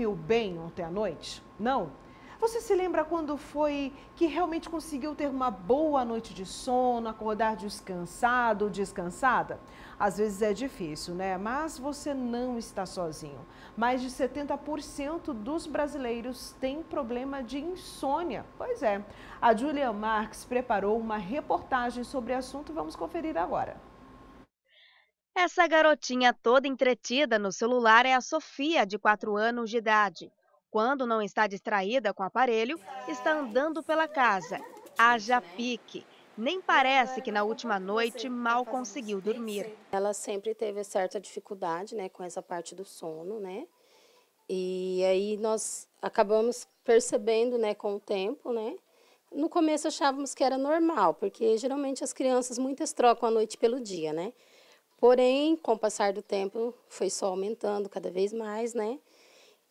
dormiu bem ontem à noite? Não? Você se lembra quando foi que realmente conseguiu ter uma boa noite de sono, acordar descansado, descansada? Às vezes é difícil, né? Mas você não está sozinho. Mais de 70% dos brasileiros têm problema de insônia. Pois é. A Julia Marques preparou uma reportagem sobre o assunto. Vamos conferir agora. Essa garotinha toda entretida no celular é a Sofia, de 4 anos de idade. Quando não está distraída com o aparelho, está andando pela casa. Haja pique. Nem parece que na última noite mal conseguiu dormir. Ela sempre teve certa dificuldade né, com essa parte do sono, né? E aí nós acabamos percebendo né, com o tempo, né? No começo achávamos que era normal, porque geralmente as crianças muitas trocam a noite pelo dia, né? Porém, com o passar do tempo, foi só aumentando cada vez mais, né?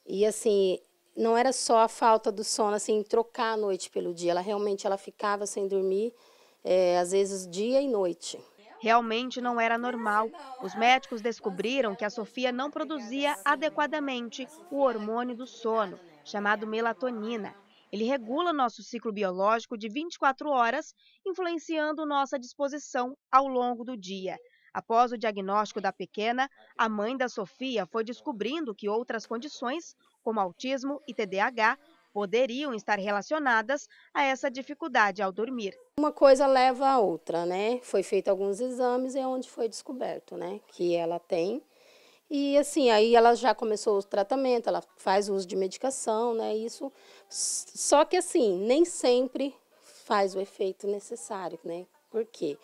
E assim, não era só a falta do sono, assim, trocar a noite pelo dia. Ela realmente ela ficava sem dormir, é, às vezes dia e noite. Realmente não era normal. Os médicos descobriram que a Sofia não produzia adequadamente o hormônio do sono, chamado melatonina. Ele regula nosso ciclo biológico de 24 horas, influenciando nossa disposição ao longo do dia. Após o diagnóstico da pequena, a mãe da Sofia foi descobrindo que outras condições como autismo e TDAH, poderiam estar relacionadas a essa dificuldade ao dormir. Uma coisa leva a outra, né? Foi feito alguns exames e é onde foi descoberto, né, que ela tem. E assim, aí ela já começou o tratamento, ela faz uso de medicação, né? Isso só que assim, nem sempre faz o efeito necessário, né? Por quê?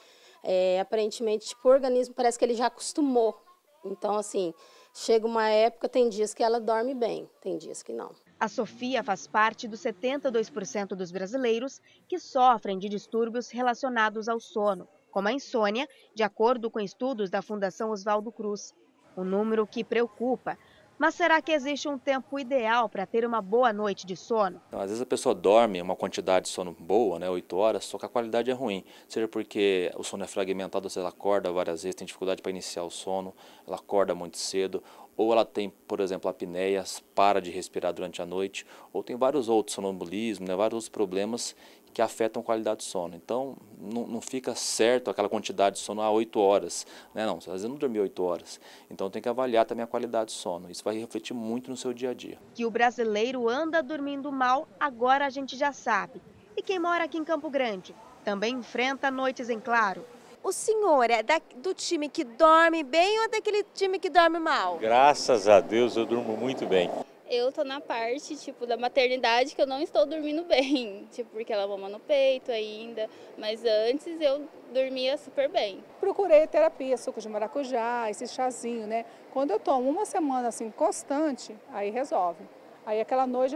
É, aparentemente, tipo, o organismo parece que ele já acostumou. Então, assim, Chega uma época, tem dias que ela dorme bem, tem dias que não. A Sofia faz parte dos 72% dos brasileiros que sofrem de distúrbios relacionados ao sono, como a insônia, de acordo com estudos da Fundação Oswaldo Cruz. Um número que preocupa, mas será que existe um tempo ideal para ter uma boa noite de sono? Então, às vezes a pessoa dorme uma quantidade de sono boa, né, 8 horas, só que a qualidade é ruim. Seja porque o sono é fragmentado, ou ela acorda várias vezes, tem dificuldade para iniciar o sono, ela acorda muito cedo, ou ela tem, por exemplo, apneias, para de respirar durante a noite, ou tem vários outros sonambulismo, né, vários outros problemas que afetam a qualidade do sono. Então, não, não fica certo aquela quantidade de sono a 8 horas. Né? Não, às vezes não dormi 8 horas. Então, tem que avaliar também a qualidade do sono. Isso vai refletir muito no seu dia a dia. Que o brasileiro anda dormindo mal, agora a gente já sabe. E quem mora aqui em Campo Grande também enfrenta noites em claro. O senhor é da, do time que dorme bem ou é daquele time que dorme mal? Graças a Deus eu durmo muito bem. Eu tô na parte, tipo, da maternidade que eu não estou dormindo bem, tipo, porque ela mama no peito ainda, mas antes eu dormia super bem. Procurei terapia, suco de maracujá, esse chazinho, né? Quando eu tomo uma semana assim constante, aí resolve. Aí aquela noite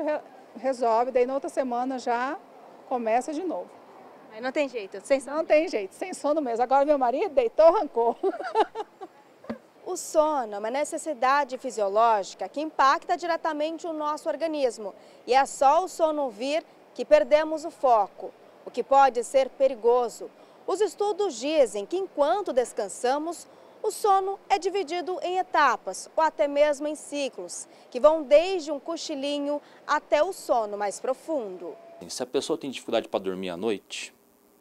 resolve, daí na outra semana já começa de novo. Mas não tem jeito, sem sono? Não tem jeito, sem sono mesmo. Agora meu marido deitou, arrancou. O sono é uma necessidade fisiológica que impacta diretamente o nosso organismo. E é só o sono vir que perdemos o foco, o que pode ser perigoso. Os estudos dizem que enquanto descansamos, o sono é dividido em etapas ou até mesmo em ciclos, que vão desde um cochilinho até o sono mais profundo. Se a pessoa tem dificuldade para dormir à noite,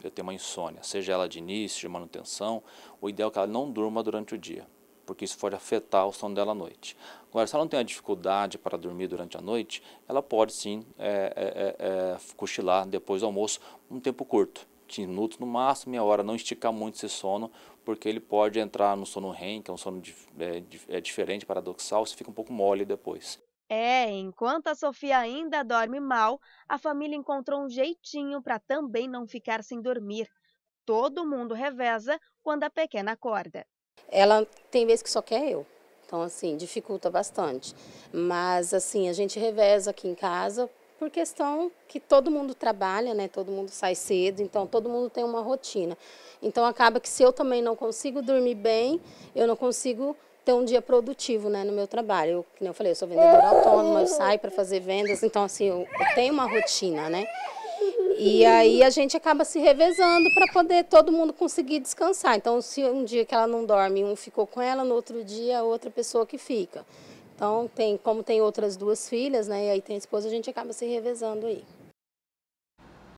eu tenho uma insônia, seja ela de início, de manutenção, o ideal é que ela não durma durante o dia porque isso pode afetar o sono dela à noite. Agora, se ela não tem a dificuldade para dormir durante a noite, ela pode sim é, é, é, é cochilar depois do almoço um tempo curto, 15 minutos no máximo, meia hora, não esticar muito esse sono, porque ele pode entrar no sono REM, que é um sono é, é diferente, paradoxal, você fica um pouco mole depois. É, enquanto a Sofia ainda dorme mal, a família encontrou um jeitinho para também não ficar sem dormir. Todo mundo reveza quando a pequena acorda. Ela tem vezes que só quer eu. Então, assim, dificulta bastante. Mas, assim, a gente reveza aqui em casa por questão que todo mundo trabalha, né? Todo mundo sai cedo, então todo mundo tem uma rotina. Então, acaba que se eu também não consigo dormir bem, eu não consigo ter um dia produtivo, né, no meu trabalho. Eu, como eu falei, eu sou vendedora autônoma, eu saio para fazer vendas, então, assim, eu, eu tenho uma rotina, né? E aí a gente acaba se revezando para poder todo mundo conseguir descansar. Então, se um dia que ela não dorme, um ficou com ela, no outro dia outra pessoa que fica. Então, tem, como tem outras duas filhas, né? E aí tem a esposa, a gente acaba se revezando aí.